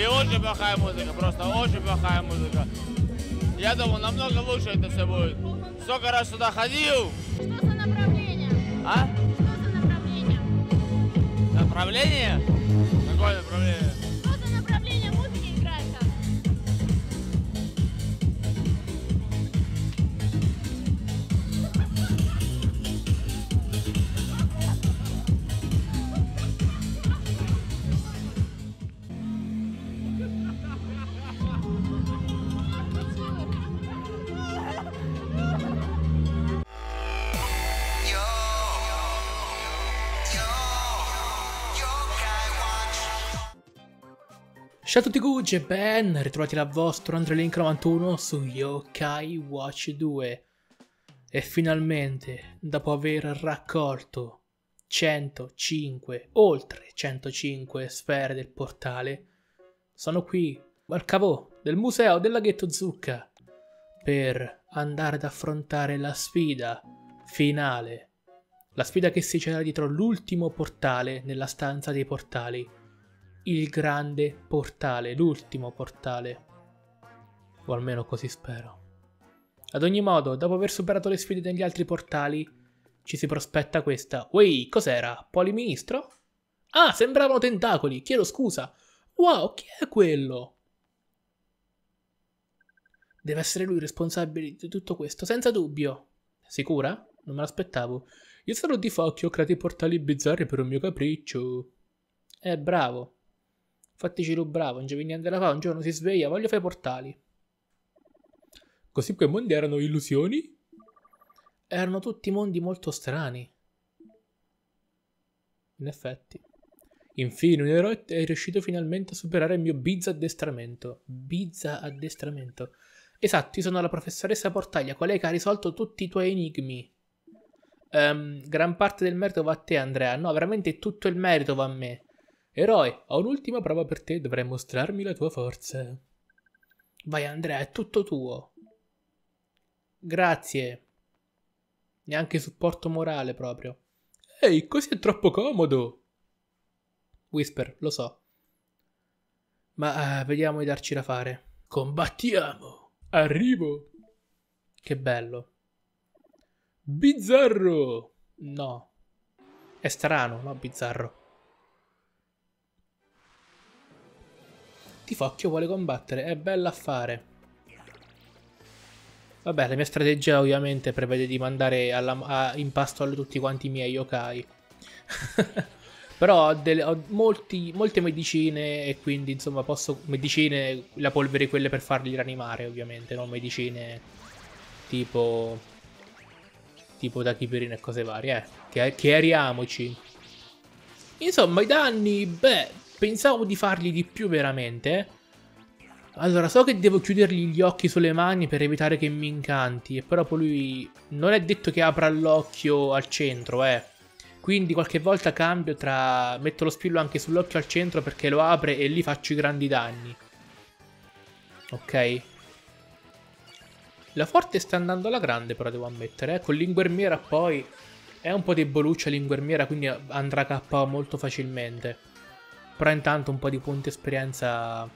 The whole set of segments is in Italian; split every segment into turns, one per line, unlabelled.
И очень плохая музыка, просто очень плохая музыка. Я думал, намного лучше это все будет. Сколько раз сюда ходил.
Что за направление?
А?
Что за направление?
Направление? Какое направление?
Ciao a tutti Gucci e ben ritrovati dal vostro AndreLink91 su Yokai Watch 2 e finalmente dopo aver raccolto 105, oltre 105 sfere del portale sono qui al cavò del museo del laghetto Zucca per andare ad affrontare la sfida finale. La sfida che si c'era dietro l'ultimo portale nella stanza dei portali il grande portale, l'ultimo portale. O almeno così spero. Ad ogni modo, dopo aver superato le sfide degli altri portali, ci si prospetta questa. Wey, cos'era? Poliministro? Ah, sembravano tentacoli, chiedo scusa. Wow, chi è quello? Deve essere lui responsabile di tutto questo, senza dubbio. Sicura? Non me l'aspettavo. Io sarò di Focchio, ho creato i portali bizzarri per un mio capriccio. Eh, bravo. Fattici lo bravo, non c'è niente da fare, un giorno si sveglia, voglio fare i portali. Così quei mondi erano illusioni? Erano tutti mondi molto strani. In effetti. Infine, un eroe è riuscito finalmente a superare il mio bizza addestramento. Bizza addestramento. Esatto, io sono la professoressa Portaglia, colei che ha risolto tutti i tuoi enigmi. Ehm, gran parte del merito va a te, Andrea. No, veramente tutto il merito va a me. Eroe, ho un'ultima prova per te, dovrai mostrarmi la tua forza. Vai Andrea, è tutto tuo. Grazie. Neanche supporto morale proprio. Ehi, così è troppo comodo. Whisper, lo so. Ma eh, vediamo di darci da fare. Combattiamo. Arrivo. Che bello. Bizzarro. No. È strano, no? Bizzarro. Tifocchio vuole combattere, è bella a fare. Vabbè, la mia strategia ovviamente prevede di mandare alla, a, in pasto tutti quanti i miei yokai. Però ho, delle, ho molti, molte medicine e quindi insomma posso... Medicine, la polvere quelle per farli rianimare ovviamente, non medicine tipo... Tipo da chiperina e cose varie, eh. Che. Insomma, i danni, beh, pensavo di fargli di più veramente. Allora, so che devo chiudergli gli occhi sulle mani per evitare che mi incanti. Però poi lui non è detto che apra l'occhio al centro, eh. Quindi qualche volta cambio tra... Metto lo spillo anche sull'occhio al centro perché lo apre e lì faccio i grandi danni. Ok. La forte sta andando alla grande però devo ammettere. Eh. Con l'inguermiera poi è un po' deboluccia l'inguermiera quindi andrà KO molto facilmente. Però intanto un po' di punti esperienza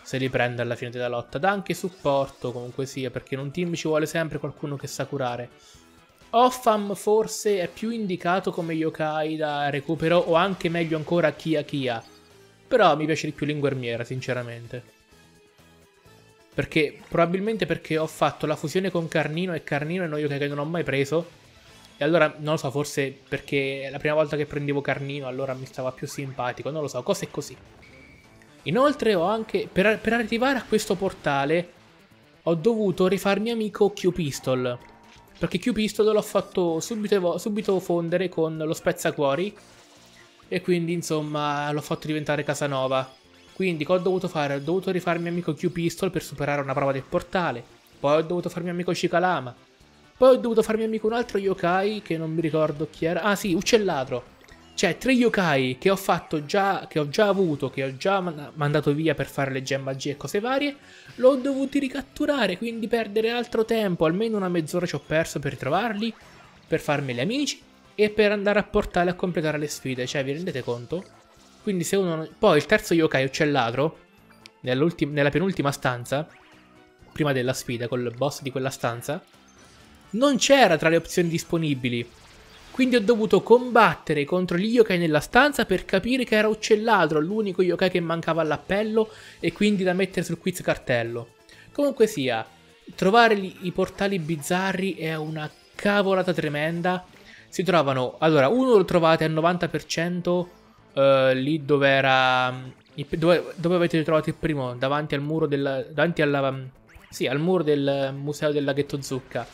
se li prende alla fine della lotta. Dà anche supporto comunque sia, perché in un team ci vuole sempre qualcuno che sa curare. Offam forse è più indicato come yokai da recupero o anche meglio ancora Kia Kia. Però mi piace di più l'inguermiera, sinceramente. Perché, probabilmente perché ho fatto la fusione con Carnino e Carnino è uno yokai che non ho mai preso. E allora, non lo so, forse perché la prima volta che prendevo Carnino allora mi stava più simpatico, non lo so, cose così. Inoltre ho anche, per, per arrivare a questo portale, ho dovuto rifarmi amico Q-Pistol. Perché Q-Pistol l'ho fatto subito, subito fondere con lo spezzacuori. E quindi, insomma, l'ho fatto diventare Casanova. Quindi, che ho dovuto fare? Ho dovuto rifarmi amico Q-Pistol per superare una prova del portale. Poi ho dovuto farmi amico Cicalama. Poi ho dovuto farmi amico un altro yokai che non mi ricordo chi era. Ah sì, Uccelladro. Cioè, tre yokai che ho fatto già, che ho già avuto, che ho già mandato via per fare le gem magie e cose varie, l'ho dovuti ricatturare, quindi perdere altro tempo, almeno una mezz'ora ci ho perso per ritrovarli, per farmeli amici e per andare a portare a completare le sfide, cioè vi rendete conto? Quindi se uno... Poi il terzo yokai, Uccelladro, nella penultima stanza, prima della sfida col boss di quella stanza, non c'era tra le opzioni disponibili. Quindi ho dovuto combattere contro gli yokai nella stanza per capire che era Uccelladro, l'unico yokai che mancava all'appello e quindi da mettere sul quiz cartello. Comunque sia, trovare i portali bizzarri è una cavolata tremenda. Si trovano, allora, uno lo trovate al 90% eh, lì dove era, dove, dove, avete trovato il primo, davanti al muro del, davanti alla, sì, al muro del museo del laghetto Zucca.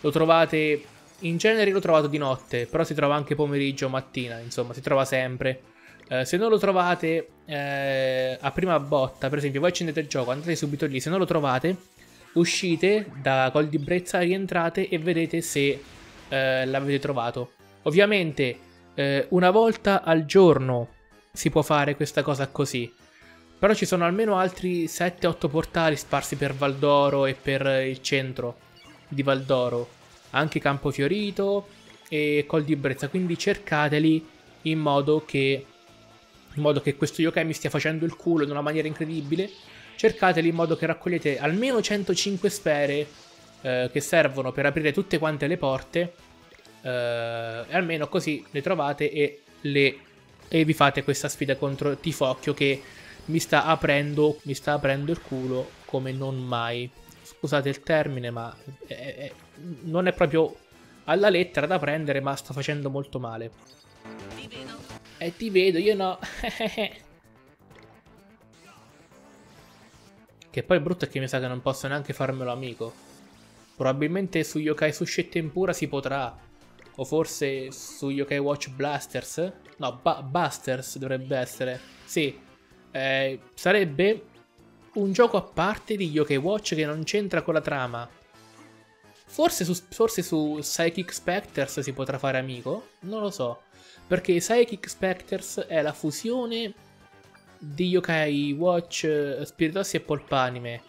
Lo trovate in genere l'ho trovato di notte, però si trova anche pomeriggio mattina, insomma, si trova sempre. Eh, se non lo trovate eh, a prima botta, per esempio, voi accendete il gioco, andate subito lì, se non lo trovate, uscite da Col di Brezza, rientrate e vedete se eh, l'avete trovato. Ovviamente, eh, una volta al giorno si può fare questa cosa così. Però ci sono almeno altri 7-8 portali sparsi per Valdoro e per il centro di Valdoro anche Campofiorito e Col di Brezza, quindi cercateli in modo che in modo che questo yokai mi stia facendo il culo in una maniera incredibile. Cercateli in modo che raccogliete almeno 105 sfere eh, che servono per aprire tutte quante le porte. Eh, e almeno così le trovate e, le, e vi fate questa sfida contro Tifocchio che mi sta aprendo, mi sta aprendo il culo come non mai. Scusate il termine, ma è, è, non è proprio alla lettera da prendere, ma sta facendo molto male. Ti vedo. E ti vedo, io no. che poi il brutto è che mi sa che non posso neanche farmelo amico. Probabilmente su Yokai Sushi Tempura si potrà. O forse su Yokai Watch Blasters? No, ba Busters dovrebbe essere. Sì. Eh, sarebbe un gioco a parte di Yokai Watch che non c'entra con la trama. Forse su, forse su Psychic Specters si potrà fare amico? Non lo so. Perché Psychic Specters è la fusione di Yokai Watch, Spiritossi e Polpanime.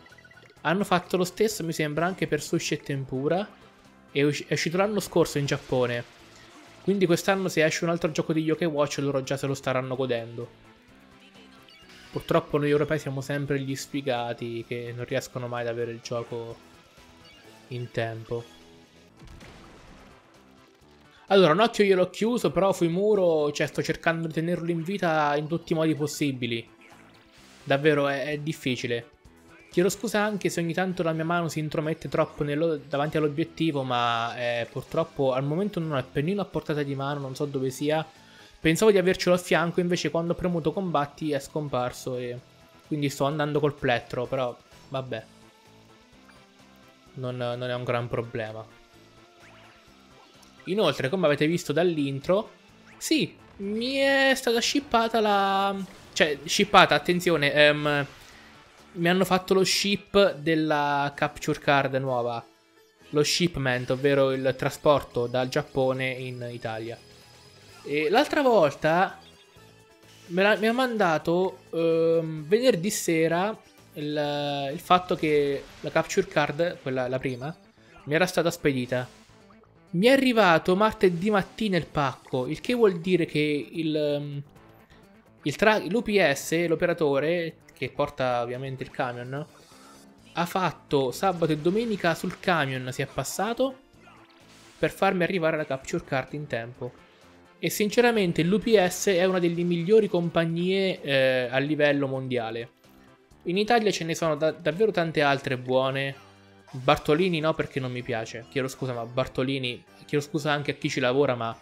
Hanno fatto lo stesso, mi sembra, anche per Sushi e Tempura. E è uscito l'anno scorso in Giappone. Quindi quest'anno se esce un altro gioco di Yokai Watch loro già se lo staranno godendo. Purtroppo noi europei siamo sempre gli sfigati che non riescono mai ad avere il gioco in tempo. Allora, un occhio io l'ho chiuso, però Fuimuro, cioè, sto cercando di tenerlo in vita in tutti i modi possibili. Davvero, è, è difficile. Chiedo scusa anche se ogni tanto la mia mano si intromette troppo nello, davanti all'obiettivo, ma eh, purtroppo al momento non è pennino a portata di mano, non so dove sia. Pensavo di avercelo a fianco, invece quando ho premuto combatti è scomparso e... Quindi sto andando col plettro, però vabbè non, non è un gran problema. Inoltre, come avete visto dall'intro, sì, mi è stata shippata la... Cioè, shippata, attenzione, um, mi hanno fatto lo ship della capture card nuova. Lo shipment, ovvero il trasporto dal Giappone in Italia. E l'altra volta me mi ha mandato um, venerdì sera il, il, fatto che la capture card, quella la prima, mi era stata spedita. Mi è arrivato martedì mattina il pacco, il che vuol dire che il, um, il l'UPS, l'operatore, che porta ovviamente il camion, ha fatto sabato e domenica sul camion, si è passato per farmi arrivare la capture card in tempo. E sinceramente l'UPS è una delle migliori compagnie eh, a livello mondiale in Italia ce ne sono da davvero tante altre buone. Bartolini no perché non mi piace. Chiedo scusa, ma Bartolini... Chiedo scusa anche a chi ci lavora, ma...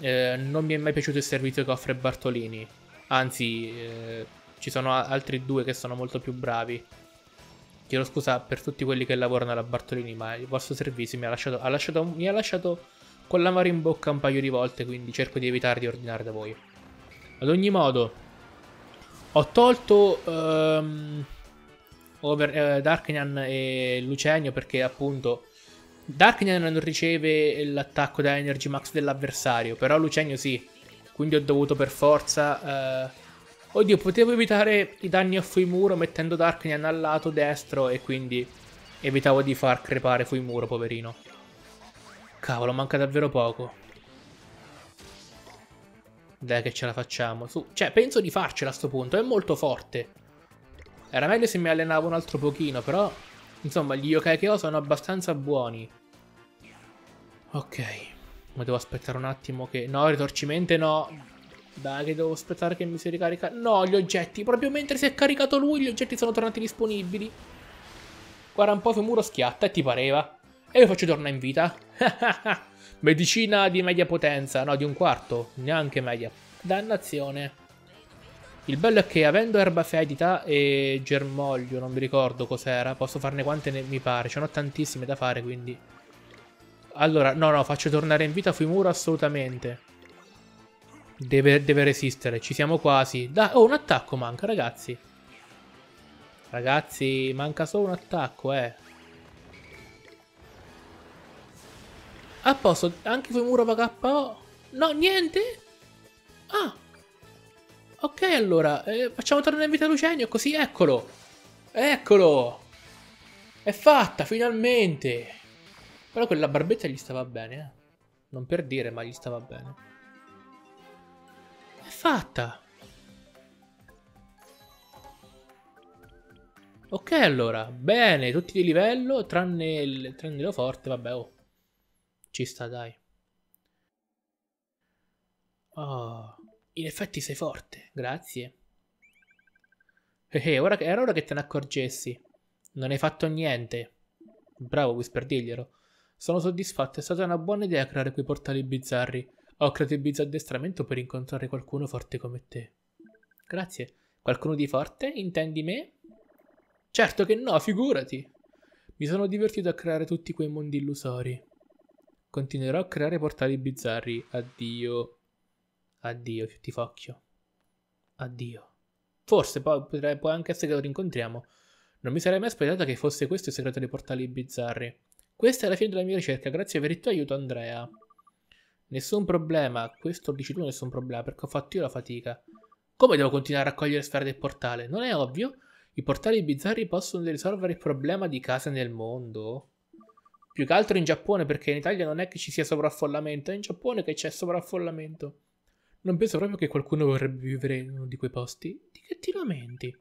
Eh, non mi è mai piaciuto il servizio che offre Bartolini. Anzi, eh, ci sono altri due che sono molto più bravi. Chiedo scusa per tutti quelli che lavorano alla Bartolini, ma il vostro servizio mi ha lasciato, ha lasciato, mi ha lasciato con l'amaro in bocca un paio di volte, quindi cerco di evitare di ordinare da voi. Ad ogni modo, ho tolto um, over, uh, Darknan e Lucenio perché appunto Darknan non riceve l'attacco da Energy Max dell'avversario, però Lucenio sì. Quindi ho dovuto per forza... Uh, oddio, potevo evitare i danni a Fuimuro mettendo Darknan al lato destro e quindi evitavo di far crepare Fuimuro, poverino. Cavolo, manca davvero poco. Dai che ce la facciamo. Su. Cioè, penso di farcela a sto punto. È molto forte. Era meglio se mi allenavo un altro pochino, però... Insomma, gli yokai che ho sono abbastanza buoni. Ok. Ma devo aspettare un attimo che... No, ritorcimento no. Dai, che devo aspettare che mi si ricarica. No, gli oggetti. Proprio mentre si è caricato lui, gli oggetti sono tornati disponibili. Guarda un po' su muro schiatta, e ti pareva? E io faccio tornare in vita. Medicina di media potenza. No, di un quarto. Neanche media. Dannazione. Il bello è che avendo erba fedita e germoglio, non mi ricordo cos'era, posso farne quante ne mi pare. Ce n'ho tantissime da fare, quindi... Allora, no, no, faccio tornare in vita Fuimuro assolutamente. Deve, deve resistere, ci siamo quasi. Da oh, un attacco manca, ragazzi. Ragazzi, manca solo un attacco, eh. A posto, anche Fuimuro va KO? No, niente? Ah, Ok, allora, eh, facciamo tornare in vita Lucenio, così eccolo. Eccolo. È fatta, finalmente. Però quella barbetta gli stava bene, eh. Non per dire, ma gli stava bene. È fatta. Ok, allora. Bene, tutti di livello, tranne, il, tranne lo forte, vabbè, oh. Ci sta, dai. Oh. In effetti sei forte, grazie. Eh, eh ora, era ora che te ne accorgessi. Non hai fatto niente. Bravo, Whisper, diglielo. Sono soddisfatto, è stata una buona idea creare quei portali bizzarri. Ho creato il bizzo addestramento per incontrare qualcuno forte come te. Grazie. Qualcuno di forte? Intendi me? Certo che no, figurati. Mi sono divertito a creare tutti quei mondi illusori. Continuerò a creare portali bizzarri. Addio. Addio, Fittifocchio. Addio. Forse poi potrebbe, può anche essere che lo rincontriamo. Non mi sarei mai aspettato che fosse questo il segreto dei portali bizzarri. Questa è la fine della mia ricerca, grazie per il tuo aiuto Andrea. Nessun problema, questo dici tu nessun problema, perché ho fatto io la fatica. Come devo continuare a raccogliere sfere del portale? Non è ovvio? I portali bizzarri possono risolvere il problema di case nel mondo? Più che altro in Giappone, perché in Italia non è che ci sia sovraffollamento, è in Giappone che c'è sovraffollamento. Non penso proprio che qualcuno vorrebbe vivere in uno di quei posti. Di che ti lamenti?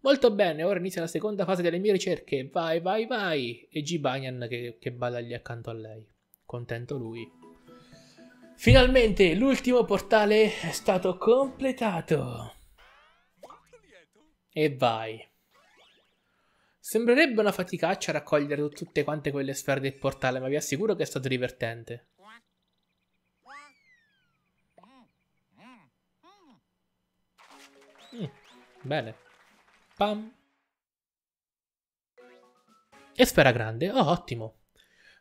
Molto bene, ora inizia la seconda fase delle mie ricerche. Vai, vai, vai! E G. Banyan che, che balla lì accanto a lei. Contento lui. Finalmente l'ultimo portale è stato completato. E vai. Sembrerebbe una faticaccia raccogliere tutte quante quelle sfere del portale, ma vi assicuro che è stato divertente. Mm, bene. Pam. E sfera grande. Oh, ottimo.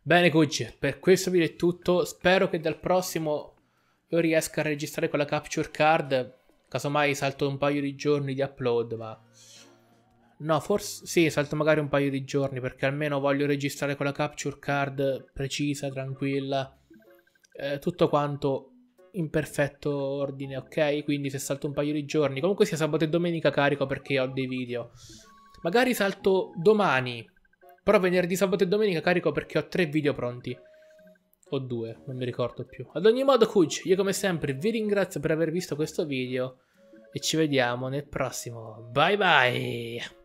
Bene, Gucci, per questo video è tutto. Spero che dal prossimo io riesca a registrare quella capture card. Casomai salto un paio di giorni di upload, ma... No, forse... Sì, salto magari un paio di giorni, perché almeno voglio registrare quella capture card precisa, tranquilla. Eh, tutto quanto in perfetto ordine, ok? Quindi se salto un paio di giorni, comunque sia sabato e domenica carico perché ho dei video. Magari salto domani, però venerdì, sabato e domenica carico perché ho tre video pronti. O due, non mi ricordo più. Ad ogni modo, Kuj, io come sempre vi ringrazio per aver visto questo video e ci vediamo nel prossimo. Bye bye!